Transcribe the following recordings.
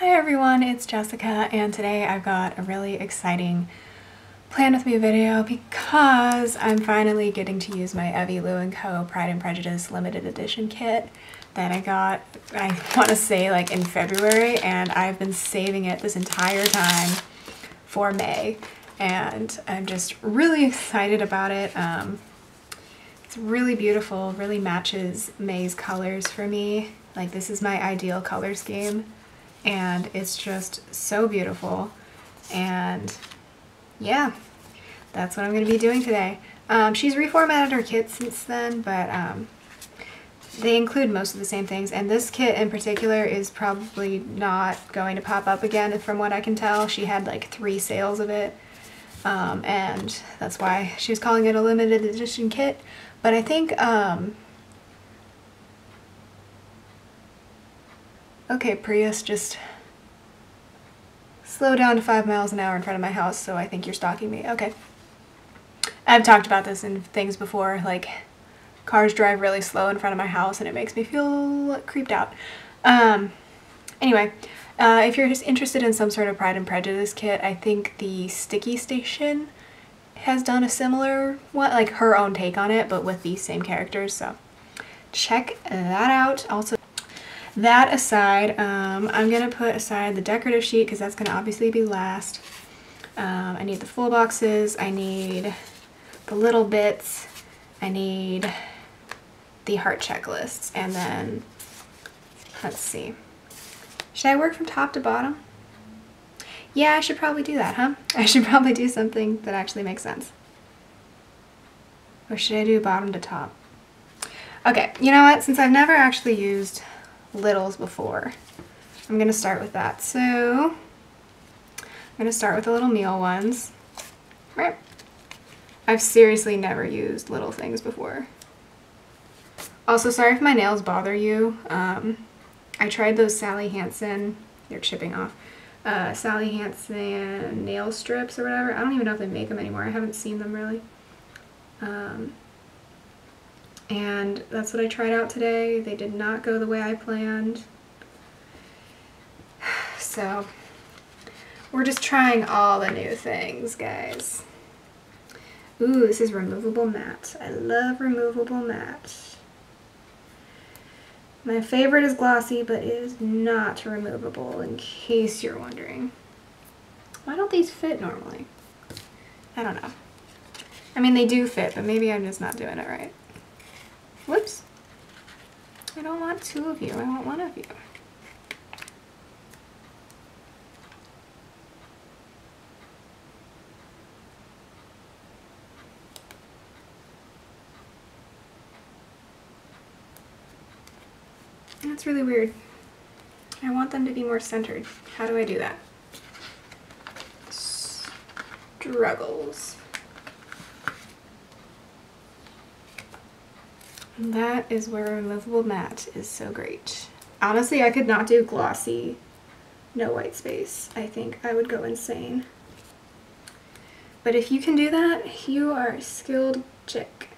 Hi everyone, it's Jessica and today I've got a really exciting plan with me video because I'm finally getting to use my Evie Lou & Co. Pride and Prejudice limited edition kit that I got, I want to say like in February and I've been saving it this entire time for May and I'm just really excited about it. Um, it's really beautiful, really matches May's colors for me. Like this is my ideal color scheme and it's just so beautiful. And yeah that's what I'm gonna be doing today. Um, she's reformatted her kit since then but um, they include most of the same things. And this kit in particular is probably not going to pop up again from what I can tell. She had like three sales of it. Um, and that's why she was calling it a limited edition kit. But I think um, Okay, Prius, just slow down to five miles an hour in front of my house, so I think you're stalking me. Okay. I've talked about this in things before, like cars drive really slow in front of my house and it makes me feel creeped out. Um, anyway, uh, if you're just interested in some sort of Pride and Prejudice kit, I think the Sticky Station has done a similar one, like her own take on it, but with these same characters, so check that out. Also, that aside, um, I'm going to put aside the decorative sheet because that's going to obviously be last. Um, I need the full boxes. I need the little bits. I need the heart checklists. And then, let's see. Should I work from top to bottom? Yeah, I should probably do that, huh? I should probably do something that actually makes sense. Or should I do bottom to top? Okay, you know what? Since I've never actually used littles before. I'm going to start with that. So I'm going to start with the little meal ones. Right. I've seriously never used little things before. Also, sorry if my nails bother you. Um, I tried those Sally Hansen, they're chipping off, uh, Sally Hansen nail strips or whatever. I don't even know if they make them anymore. I haven't seen them really. Um, and that's what I tried out today. They did not go the way I planned. So we're just trying all the new things, guys. Ooh, this is removable matte. I love removable matte. My favorite is glossy, but it is not removable, in case you're wondering. Why don't these fit normally? I don't know. I mean, they do fit, but maybe I'm just not doing it right. Whoops. I don't want two of you. I want one of you. That's really weird. I want them to be more centered. How do I do that? Struggles. That is where removable matte is so great. Honestly, I could not do glossy, no white space. I think I would go insane. But if you can do that, you are a skilled chick.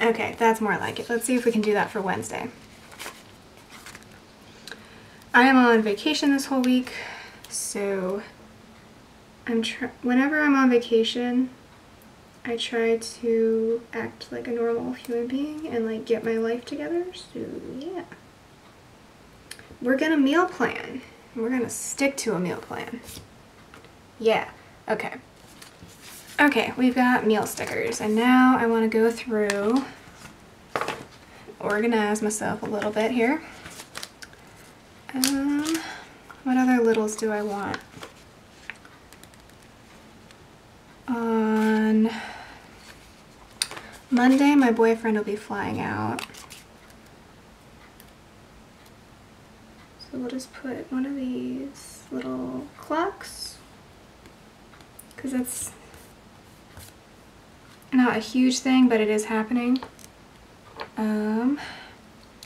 Okay, that's more like it. Let's see if we can do that for Wednesday. I am on vacation this whole week, so I'm try whenever I'm on vacation, I try to act like a normal human being and like get my life together. So yeah. We're gonna meal plan. We're gonna stick to a meal plan. Yeah, okay. Okay, we've got meal stickers and now I wanna go through, organize myself a little bit here. Um, what other littles do I want? On Monday, my boyfriend will be flying out. So we'll just put one of these little clocks because that's not a huge thing, but it is happening. Um,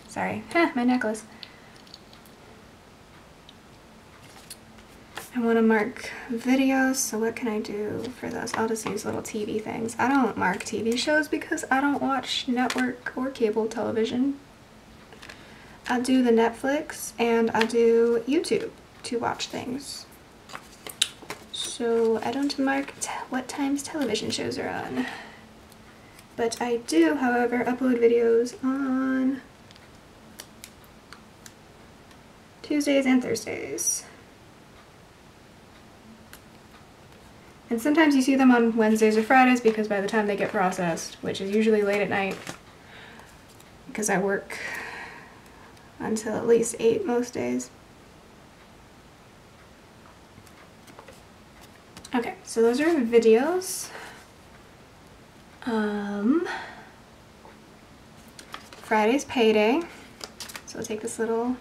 sorry, my necklace. I want to mark videos, so what can I do for those? I'll just use little TV things. I don't mark TV shows because I don't watch network or cable television. I do the Netflix and I do YouTube to watch things. So I don't mark what times television shows are on. But I do, however, upload videos on Tuesdays and Thursdays. And sometimes you see them on Wednesdays or Fridays because by the time they get processed, which is usually late at night, because I work until at least 8 most days. Okay, so those are videos. Um, Friday's payday. So I'll take this little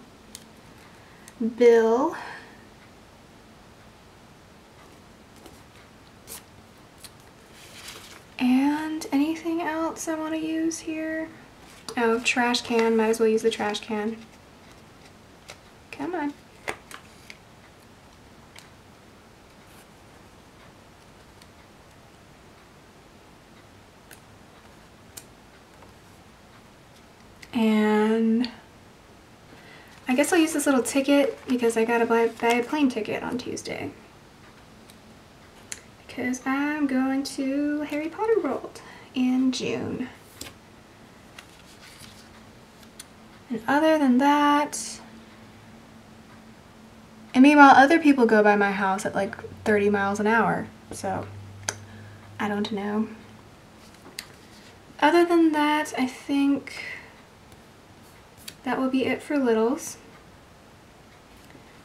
bill And anything else I want to use here? Oh, trash can. Might as well use the trash can. Come on. And I guess I'll use this little ticket because I gotta buy, buy a plane ticket on Tuesday because I'm going to Harry Potter World in June. And other than that, and meanwhile other people go by my house at like 30 miles an hour, so I don't know. Other than that, I think that will be it for littles.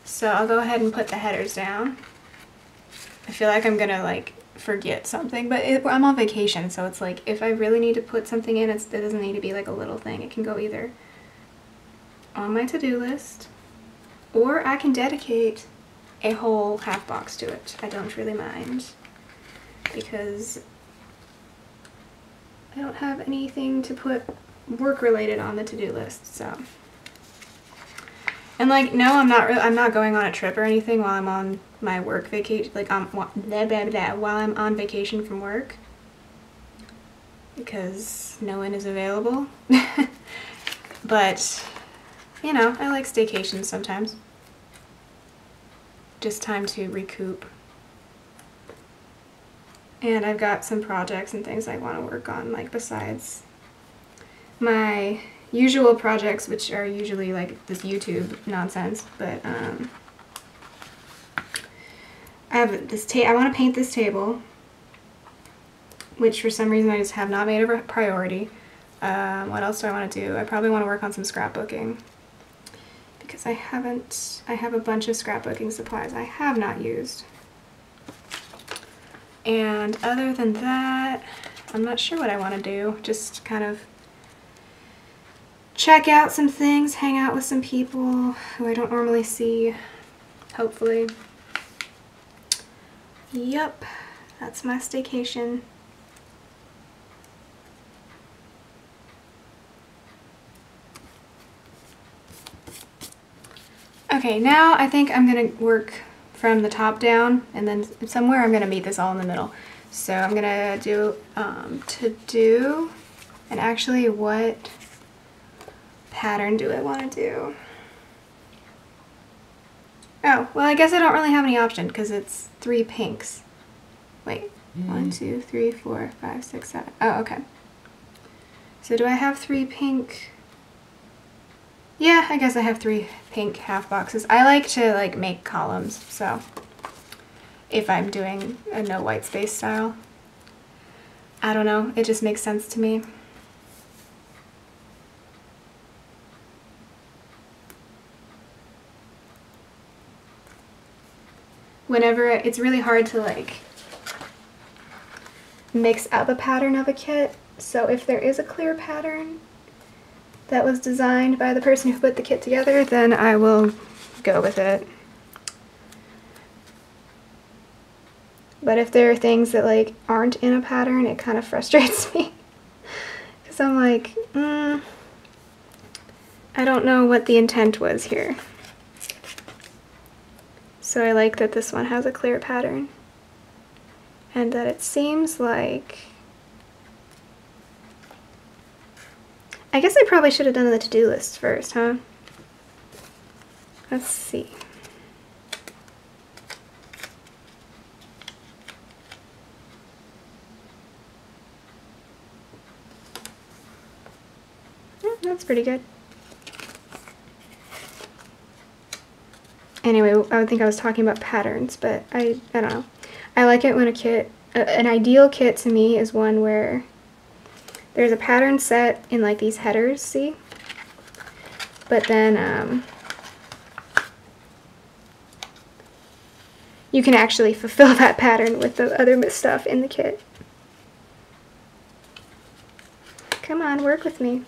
So I'll go ahead and put the headers down. I feel like I'm gonna like forget something, but it, I'm on vacation, so it's like if I really need to put something in, it doesn't need to be like a little thing. It can go either on my to-do list, or I can dedicate a whole half box to it. I don't really mind because I don't have anything to put work related on the to-do list, so. And like, no, I'm not really, I'm not going on a trip or anything while I'm on my work vacation, like um, blah, blah, blah, while I'm on vacation from work because no one is available. but, you know, I like staycations sometimes. Just time to recoup. And I've got some projects and things I want to work on, like besides my usual projects, which are usually like this YouTube nonsense, but um, I have this ta I want to paint this table, which for some reason I just have not made a priority. Um, what else do I want to do? I probably want to work on some scrapbooking because I haven't, I have a bunch of scrapbooking supplies I have not used. And other than that, I'm not sure what I want to do. Just kind of check out some things, hang out with some people who I don't normally see, hopefully. Yep, that's my staycation. Okay, now I think I'm gonna work from the top down and then somewhere I'm gonna meet this all in the middle. So I'm gonna do um, to do and actually what pattern do I want to do? Oh, well I guess I don't really have any option because it's three pinks. Wait, mm. one, two, three, four, five, six, seven. Oh, okay. So do I have three pink? Yeah, I guess I have three pink half boxes. I like to like make columns, so if I'm doing a no white space style. I don't know, it just makes sense to me. Whenever it's really hard to like mix up a pattern of a kit. So if there is a clear pattern that was designed by the person who put the kit together, then I will go with it. But if there are things that like aren't in a pattern, it kind of frustrates me. Because I'm like, mm, I don't know what the intent was here. So I like that this one has a clear pattern and that it seems like I guess I probably should have done the to-do list first, huh? Let's see. Yeah, that's pretty good. Anyway, I think I was talking about patterns, but I, I don't know. I like it when a kit, uh, an ideal kit to me is one where there's a pattern set in like these headers, see? But then um, you can actually fulfill that pattern with the other stuff in the kit. Come on, work with me.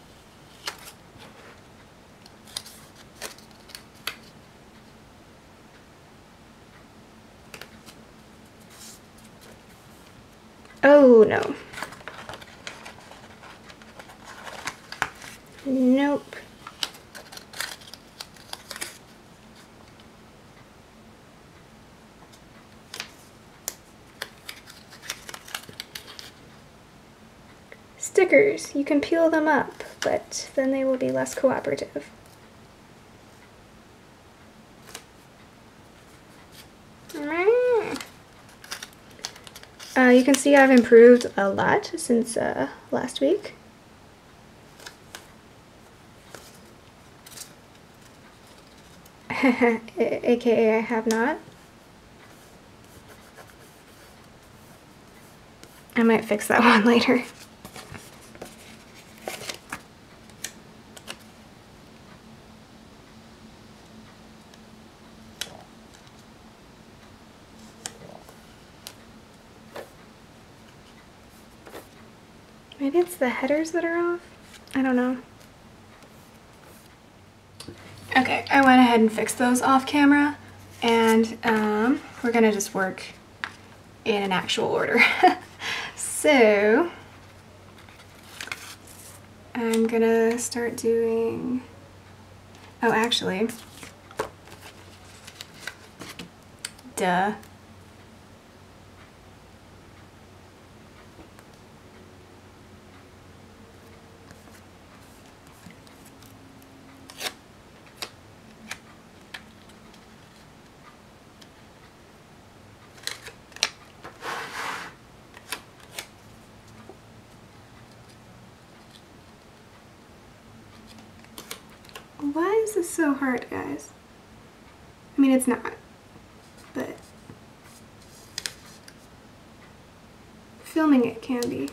Oh no. Nope. Stickers, you can peel them up, but then they will be less cooperative. Uh, you can see I've improved a lot since uh, last week. aka I have not. I might fix that one later. Maybe it's the headers that are off? I don't know. Okay, I went ahead and fixed those off camera and um, we're gonna just work in an actual order. so I'm gonna start doing, oh actually, duh. Why is this so hard, guys? I mean, it's not, but filming it can be.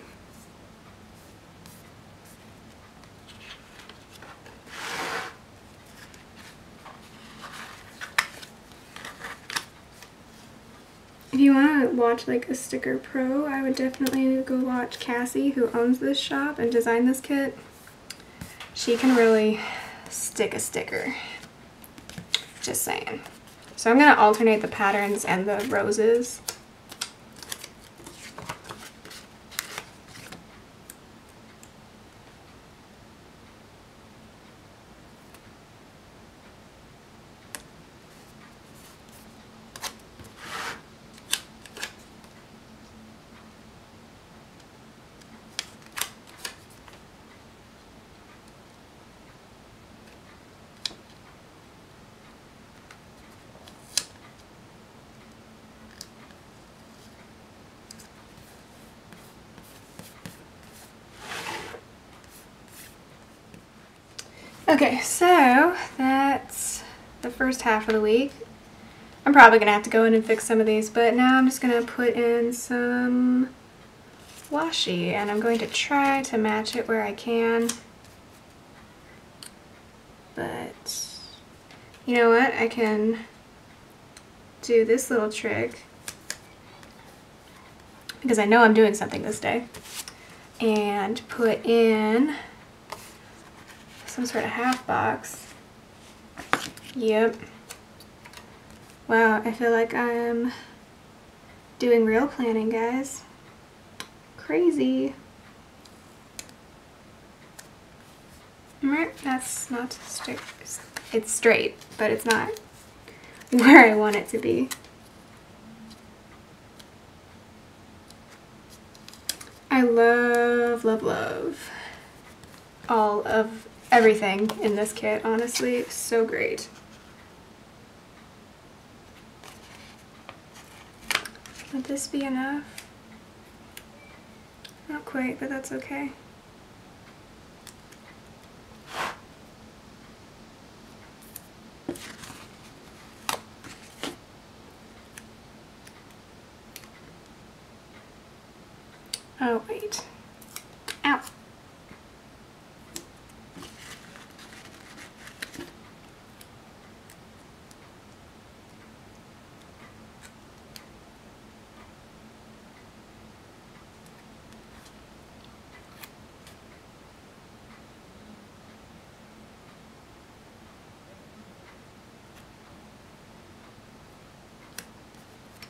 If you want to watch like a sticker pro, I would definitely go watch Cassie who owns this shop and designed this kit. She can really stick a sticker. Just saying. So I'm going to alternate the patterns and the roses. Okay, so that's the first half of the week. I'm probably going to have to go in and fix some of these, but now I'm just going to put in some washi, and I'm going to try to match it where I can. But, you know what, I can do this little trick, because I know I'm doing something this day, and put in some sort of half box. Yep. Wow, I feel like I'm doing real planning, guys. Crazy. That's not straight. It's straight, but it's not where I want it to be. I love, love, love all of everything in this kit, honestly. So great. Would this be enough? Not quite, but that's okay. Oh. Ow.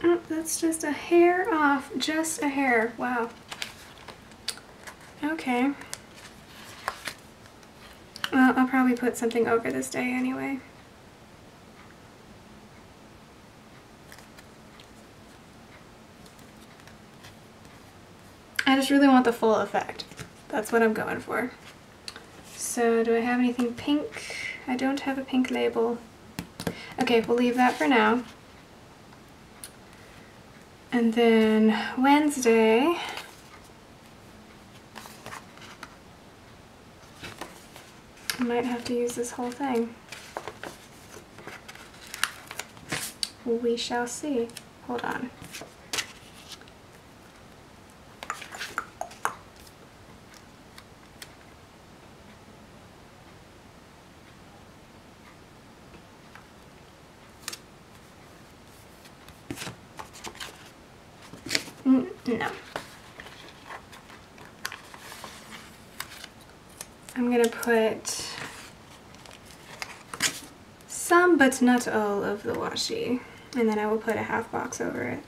Oh, that's just a hair off. Just a hair. Wow. Okay. Well, I'll probably put something over this day anyway. I just really want the full effect. That's what I'm going for. So do I have anything pink? I don't have a pink label. Okay, we'll leave that for now. And then Wednesday, I might have to use this whole thing. We shall see. Hold on. Mm, no. I'm gonna put not all of the washi and then I will put a half box over it.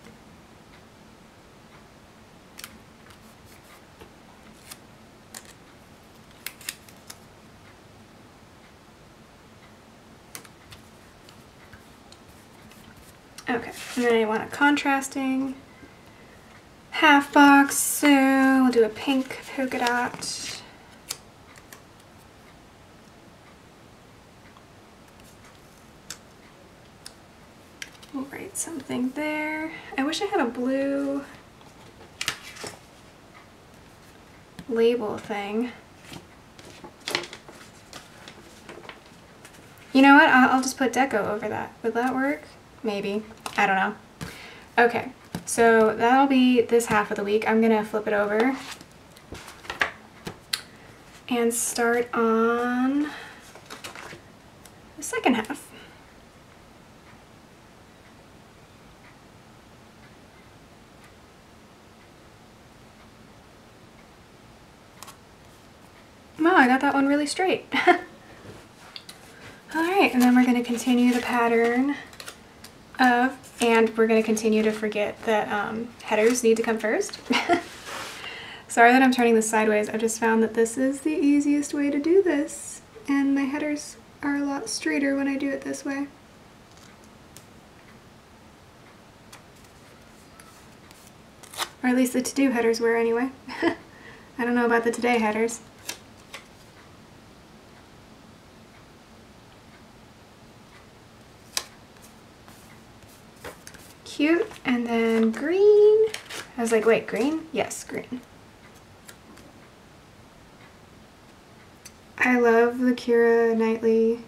Okay, and then I want a contrasting half box, so we'll do a pink polka dot. We'll write something there. I wish I had a blue label thing. You know what? I'll, just put deco over that. Would that work? Maybe. I don't know. Okay, so that'll be this half of the week. I'm gonna flip it over and start on the second half. Wow, I got that one really straight. All right, and then we're gonna continue the pattern of, and we're gonna continue to forget that um, headers need to come first. Sorry that I'm turning this sideways. I just found that this is the easiest way to do this. And my headers are a lot straighter when I do it this way. Or at least the to-do headers were anyway. I don't know about the today headers. Cute. And then green. I was like, wait, green? Yes, green. I love the Keira Knightley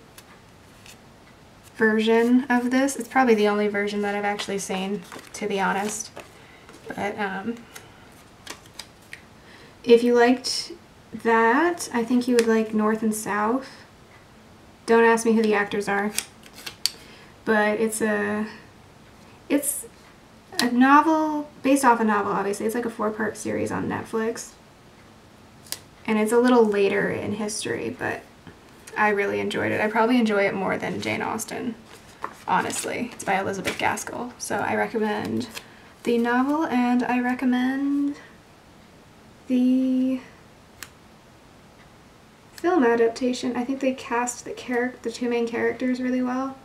version of this. It's probably the only version that I've actually seen, to be honest. But um, if you liked that, I think you would like North and South. Don't ask me who the actors are. But it's a it's a novel based off a novel obviously. It's like a four-part series on Netflix. And it's a little later in history, but I really enjoyed it. I probably enjoy it more than Jane Austen, honestly. It's by Elizabeth Gaskell. So I recommend the novel and I recommend the film adaptation. I think they cast the the two main characters really well.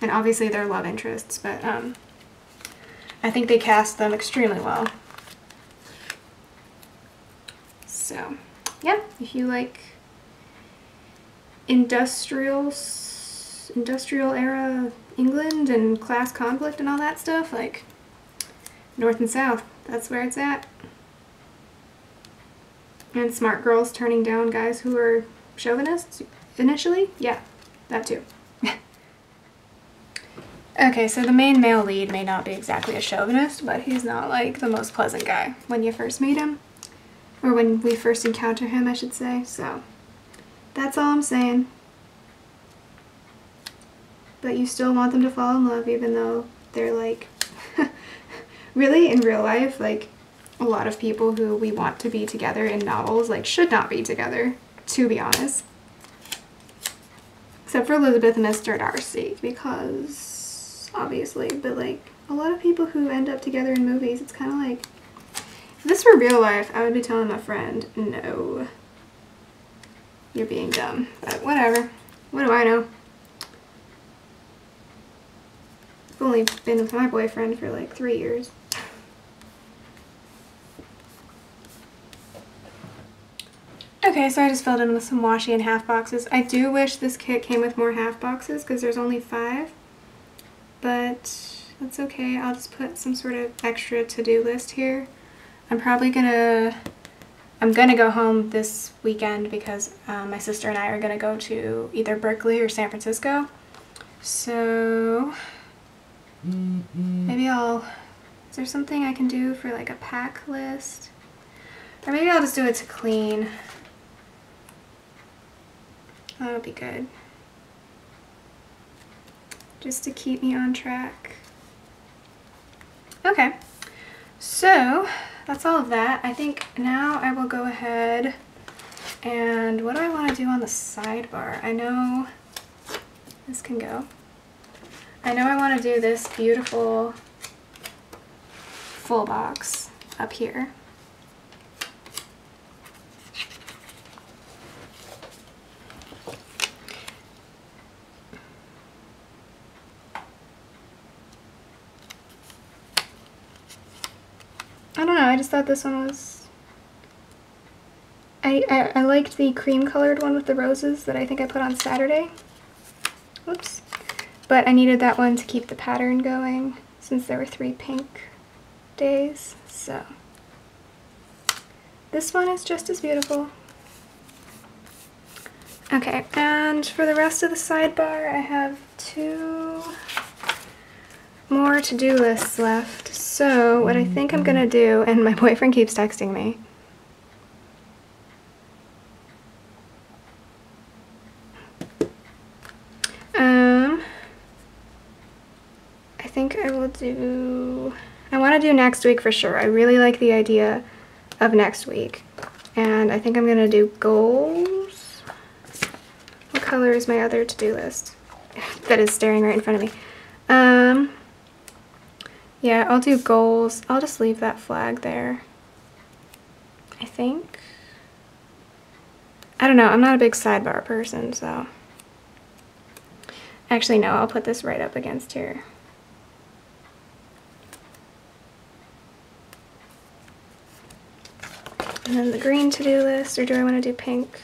And obviously they're love interests, but um, I think they cast them extremely well. So, yeah, if you like industrial industrial era England and class conflict and all that stuff, like North and South, that's where it's at. And smart girls turning down guys who are chauvinists initially? Yeah, that too. Okay, so the main male lead may not be exactly a chauvinist, but he's not like the most pleasant guy when you first meet him. Or when we first encounter him, I should say, so that's all I'm saying. But you still want them to fall in love even though they're like, really in real life, like a lot of people who we want to be together in novels like should not be together, to be honest. Except for Elizabeth and Mr. Darcy because obviously, but like a lot of people who end up together in movies, it's kind of like, if this were real life, I would be telling my friend, no, you're being dumb, but whatever. What do I know? I've only been with my boyfriend for like three years. Okay, so I just filled in with some washi and half boxes. I do wish this kit came with more half boxes because there's only five, but that's okay. I'll just put some sort of extra to-do list here. I'm probably gonna, I'm gonna go home this weekend because um, my sister and I are gonna go to either Berkeley or San Francisco. So maybe I'll, is there something I can do for like a pack list? Or maybe I'll just do it to clean. That'll be good. Just to keep me on track. Okay, so that's all of that. I think now I will go ahead and what do I want to do on the sidebar? I know this can go. I know I want to do this beautiful full box up here. I don't know, I just thought this one was... I, I, I liked the cream colored one with the roses that I think I put on Saturday. Whoops. But I needed that one to keep the pattern going since there were three pink days, so. This one is just as beautiful. Okay, and for the rest of the sidebar, I have two more to-do lists left. So what I think I'm gonna do, and my boyfriend keeps texting me. Um, I think I will do, I wanna do next week for sure. I really like the idea of next week. And I think I'm gonna do goals. What color is my other to-do list? that is staring right in front of me. Um, yeah, I'll do goals. I'll just leave that flag there. I think. I don't know. I'm not a big sidebar person, so. Actually, no. I'll put this right up against here. And then the green to-do list, or do I want to do pink?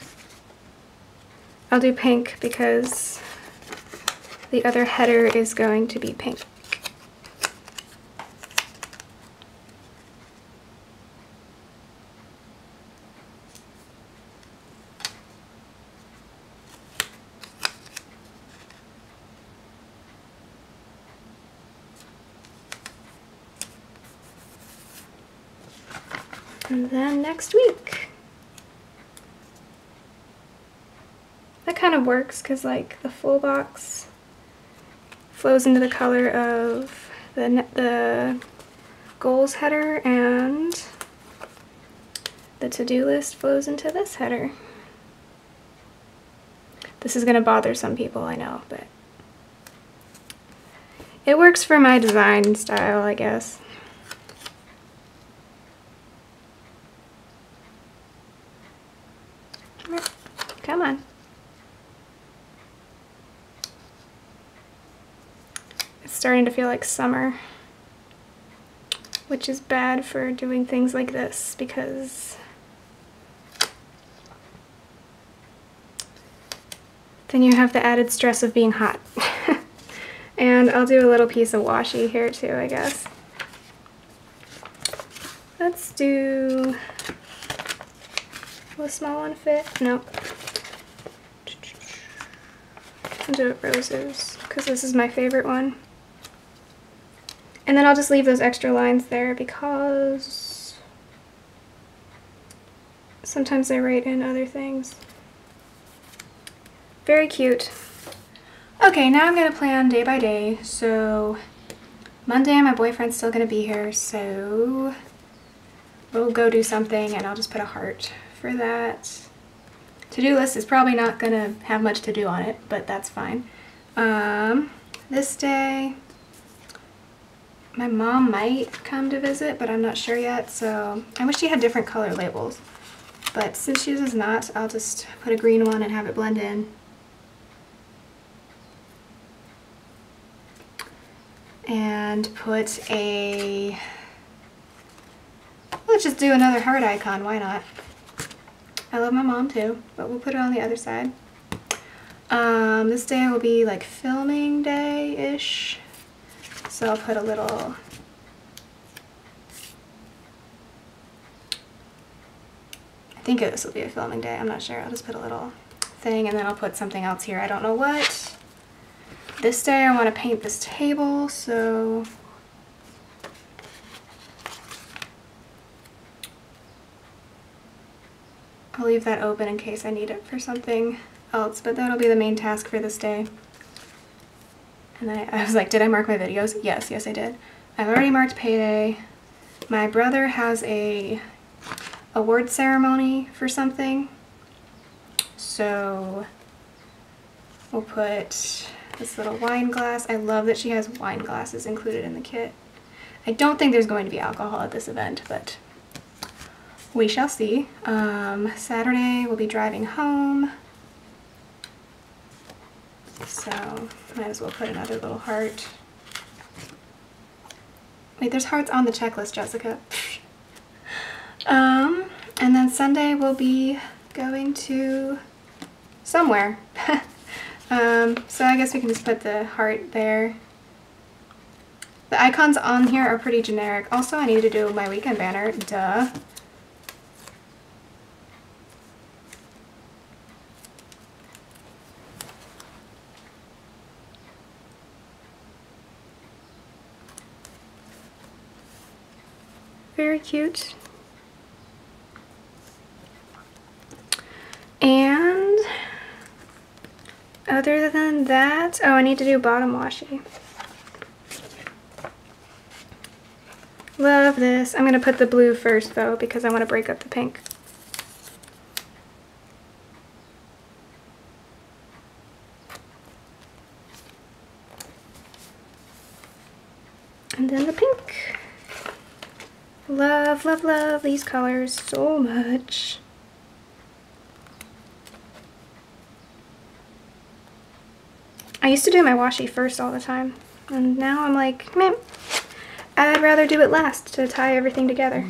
I'll do pink because the other header is going to be pink. Then next week. That kind of works because like the full box flows into the color of the, the goals header and the to-do list flows into this header. This is going to bother some people, I know, but it works for my design style, I guess. Come on. Starting to feel like summer. Which is bad for doing things like this because then you have the added stress of being hot. and I'll do a little piece of washi here too, I guess. Let's do, will a small one fit? Nope. I'll do it roses because this is my favorite one. And then I'll just leave those extra lines there because sometimes I write in other things. Very cute. Okay, now I'm going to plan day by day. So Monday my boyfriend's still going to be here, so we'll go do something and I'll just put a heart for that. To-do list is probably not going to have much to do on it, but that's fine. Um, this day, my mom might come to visit, but I'm not sure yet, so I wish she had different color labels. But since she does not, I'll just put a green one and have it blend in. And put a, let's just do another heart icon, why not? I love my mom too, but we'll put it on the other side. Um, this day will be like filming day-ish. So I'll put a little I think this will be a filming day. I'm not sure. I'll just put a little thing and then I'll put something else here. I don't know what. This day I want to paint this table, so I'll leave that open in case I need it for something else, but that'll be the main task for this day. And I, I was like, did I mark my videos? Yes, yes I did. I've already marked payday. My brother has a award ceremony for something. So we'll put this little wine glass. I love that she has wine glasses included in the kit. I don't think there's going to be alcohol at this event, but we shall see. Um, Saturday we'll be driving home. So might as well put another little heart. Wait, there's hearts on the checklist, Jessica. um, and then Sunday we'll be going to somewhere. um, so I guess we can just put the heart there. The icons on here are pretty generic. Also, I need to do my weekend banner, duh. Very cute. And other than that, oh, I need to do bottom washi. Love this. I'm going to put the blue first though because I want to break up the pink. And then the pink. Love, love, love these colors so much. I used to do my washi first all the time. And now I'm like, I'd rather do it last to tie everything together.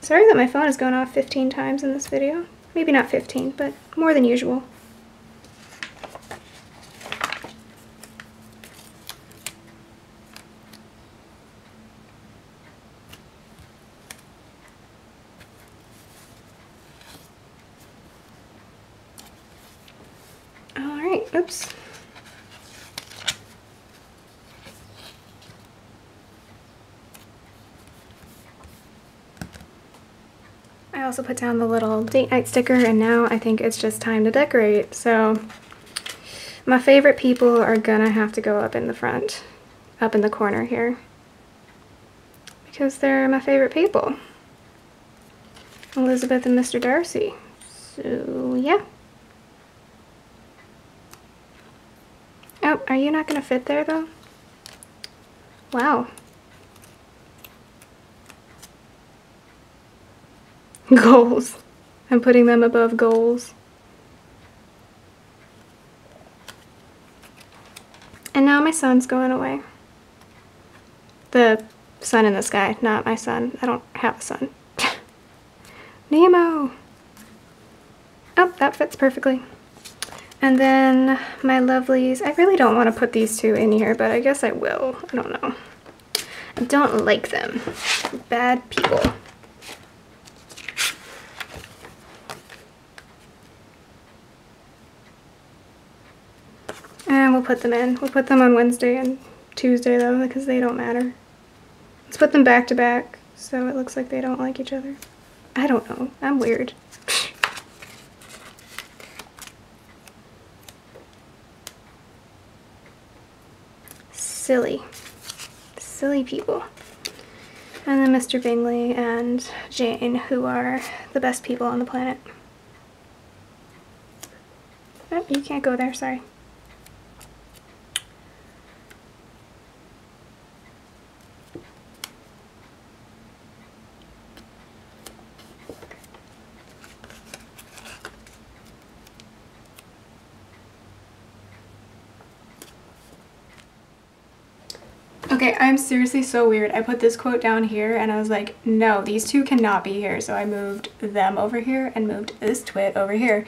Sorry that my phone is going off 15 times in this video. Maybe not 15, but more than usual. Oops. I also put down the little date night sticker and now I think it's just time to decorate. So my favorite people are gonna have to go up in the front, up in the corner here because they're my favorite people. Elizabeth and Mr. Darcy. So yeah. Oh, are you not to fit there though? Wow. Goals. I'm putting them above goals. And now my sun's going away. The sun in the sky, not my son. I don't have a son. Nemo! Oh, that fits perfectly. And then my lovelies, I really don't want to put these two in here, but I guess I will. I don't know. I don't like them. Bad people. And we'll put them in. We'll put them on Wednesday and Tuesday though, because they don't matter. Let's put them back to back so it looks like they don't like each other. I don't know. I'm weird. Silly. Silly people. And then Mr. Bingley and Jane, who are the best people on the planet. Oh, you can't go there, sorry. Okay, I'm seriously so weird. I put this quote down here and I was like, no, these two cannot be here. So I moved them over here and moved this twit over here.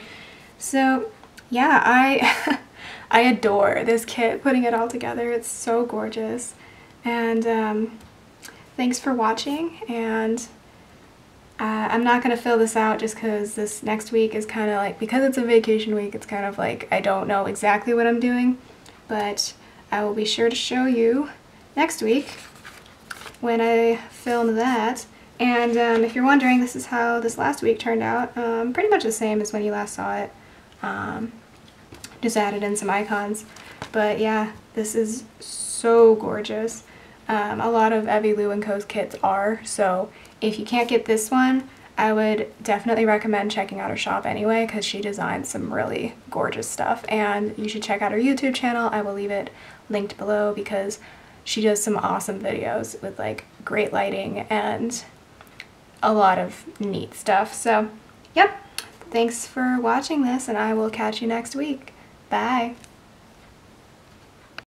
So yeah, I, I adore this kit, putting it all together. It's so gorgeous. And um, thanks for watching. And uh, I'm not going to fill this out just because this next week is kind of like, because it's a vacation week, it's kind of like I don't know exactly what I'm doing. But I will be sure to show you next week when I film that. And um, if you're wondering, this is how this last week turned out. Um, pretty much the same as when you last saw it. Um, just added in some icons. But yeah, this is so gorgeous. Um, a lot of Evie Lou & Co.'s kits are, so if you can't get this one, I would definitely recommend checking out her shop anyway because she designs some really gorgeous stuff and you should check out her YouTube channel. I will leave it linked below because she does some awesome videos with like great lighting and a lot of neat stuff. So, yep. Thanks for watching this and I will catch you next week. Bye.